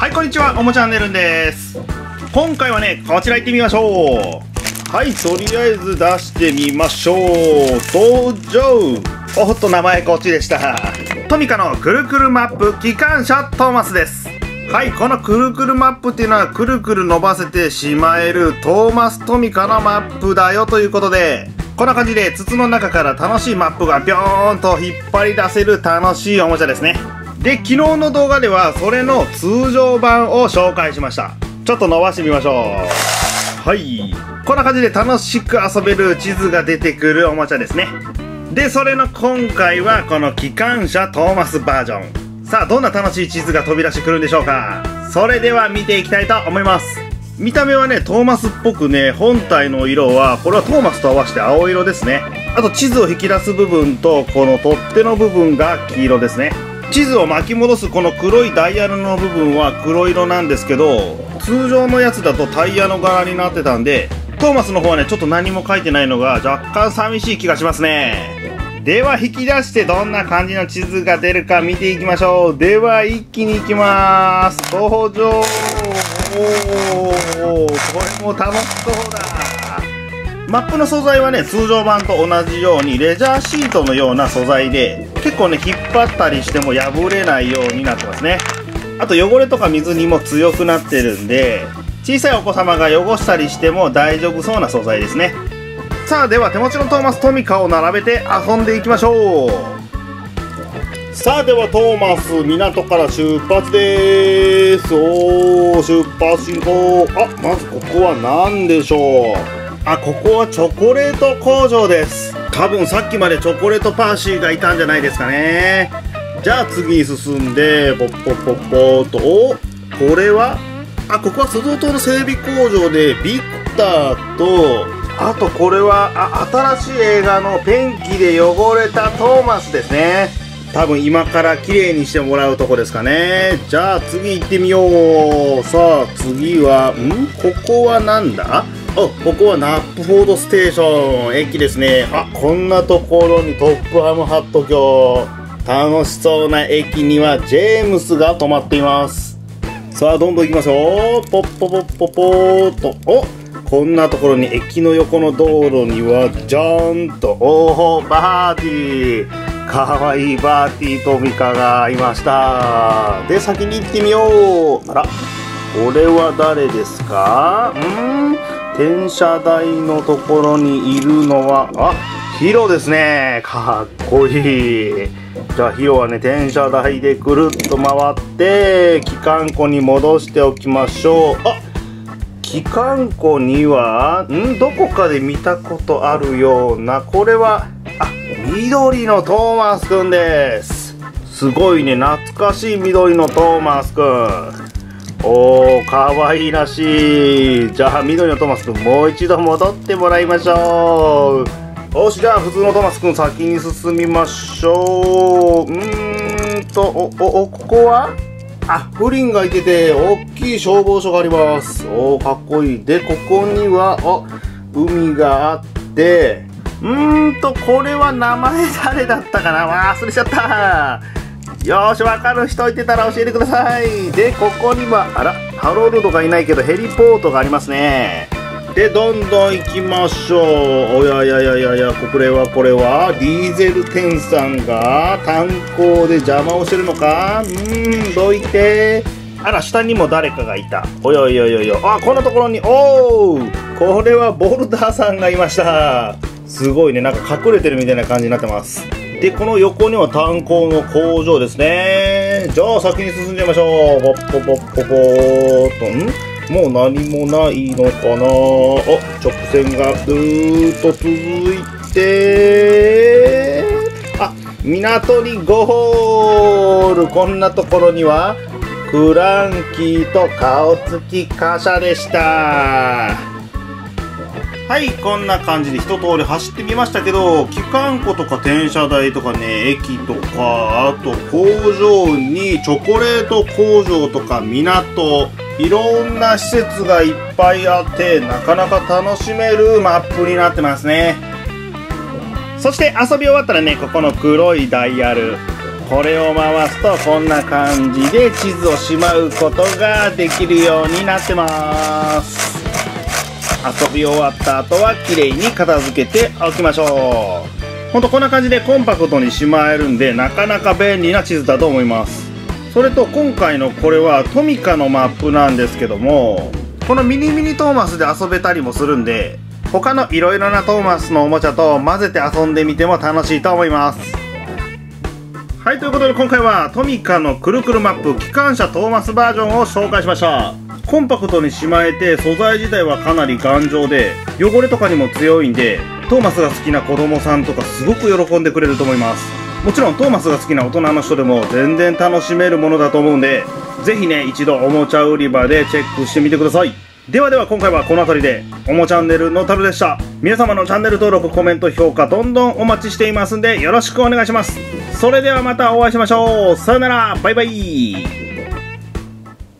はいこんにちはおもちゃんねるんです。今回はねこちら行ってみましょう。はいとりあえず出してみましょう。登場おっと名前こっちでした。トミカのくるくるマップ機関車トーマスです。はいこのくるくるマップっていうのはくるくる伸ばせてしまえるトーマストミカのマップだよということでこんな感じで筒の中から楽しいマップがビョーンと引っ張り出せる楽しいおもちゃですね。で昨日の動画ではそれの通常版を紹介しました。ちょっと伸ばしてみましょう。はい。こんな感じで楽しく遊べる地図が出てくるおもちゃですね。でそれの今回はこの機関車トーマスバージョン。さあどんな楽しい地図が飛び出してくるんでしょうか。それでは見ていきたいと思います。見た目はねトーマスっぽくね本体の色はこれはトーマスと合わせて青色ですね。あと地図を引き出す部分とこの取っ手の部分が黄色ですね。地図を巻き戻すこの黒いダイヤルの部分は黒色なんですけど通常のやつだとタイヤの柄になってたんでトーマスの方はねちょっと何も書いてないのが若干寂しい気がしますね。では引き出してどんな感じの地図が出るか見ていきましょう。では一気に行きます。登場。おおこれも楽しそうだ。マップの素材はね通常版と同じようにレジャーシートのような素材で結構ね引っ張ったりしても破れないようになってますね。あと汚れとか水にも強くなってるんで小さいお子様が汚したりしても大丈夫そうな素材ですね。さあでは手持ちのトーマストミカを並べて遊んでいきましょう。さあではトーマス港から出発です。おー出発進行。あまずここは何でしょう？あここはチョコレート工場です。多分さっきまでチョコレートパーシーがいたんじゃないですかね。じゃあ次に進んでポッポッポッポーとおこれはあここはソドー島の整備工場でビクターとあとこれはあ新しい映画のペンキで汚れたトーマスですね。多分今から綺麗にしてもらうとこですかね。じゃあ次行ってみよう。さあ次はん？ここはなんだ？あここはナップフォードステーション。駅ですね。あこんなところにトップハムハット卿楽しそうな駅にはジェームスが止まっています。さあどんどん行きましょう。ポッポポッポポーと。おこんなところに駅の横の道路にはじゃーんとおおバーティー。かわいいバーティーとミカがいました。で先に行ってみよう。あらこれは誰ですか？うん？転車台のところにいるのはあヒロですね。かっこいい。じゃあヒロはね転車台でくるっと回って機関庫に戻しておきましょう。あ機関庫にはん？どこかで見たことあるような。これはあ緑のトーマスくんです。すごいね。懐かしい緑のトーマスくん。おーかわいらしいじゃあ緑のトマスくんもう一度戻ってもらいましょうよしじゃあ普通のトマスくん先に進みましょううーんとおおおここはあ、プリンがいてて、大きい消防署があります。おー、かっこいい。で、ここには、あ、海があって、うーんと、これは名前誰だったかな忘れちゃった。よし、わかる人いてたら教えてください。で、ここには、あら、ハロルドがいないけど、ヘリポートがありますね。で、どんどん行きましょう。おややややや、これはこれは、ディーゼル店さんが炭鉱で邪魔をしてるのか？うーん、どいて。あら、下にも誰かがいた。およよよよ。あ、こんなところに、おーこれはボルダーさんがいました。すごいね、なんか隠れてるみたいな感じになってます。で、この横には炭鉱の工場ですね。じゃあ、先に進んじゃいましょう。ポッポポッポポーと、ん？もう何もないのかな？お直線がずーっと続いて。あ港にゴール。こんなところにはクランキーと顔つき貨車でした。はいこんな感じで一通り走ってみましたけど機関庫とか転車台とかね駅とかあと工場にチョコレート工場とか港いろんな施設がいっぱいあってなかなか楽しめるマップになってますね。そして遊び終わったらねここの黒いダイヤルこれを回すとこんな感じで地図をしまうことができるようになってます。遊び終わった後は綺麗に片付けておきましょう。ほんとこんな感じでコンパクトにしまえるんでなかなか便利な地図だと思います。それと今回のこれはトミカのマップなんですけどもこのミニミニトーマスで遊べたりもするんで他のいろいろなトーマスのおもちゃと混ぜて遊んでみても楽しいと思います。はいということで今回はトミカのくるくるマップ機関車トーマスバージョンを紹介しましたコンパクトにしまえて素材自体はかなり頑丈で汚れとかにも強いんでトーマスが好きな子供さんとかすごく喜んでくれると思います。もちろんトーマスが好きな大人の人でも全然楽しめるものだと思うんでぜひね一度おもちゃ売り場でチェックしてみてください。ではでは今回はこの辺りでおもチャンネルのたるでした。皆様のチャンネル登録コメント評価どんどんお待ちしていますんでよろしくお願いします。それではまたお会いしましょう。さよなら。バイバイ。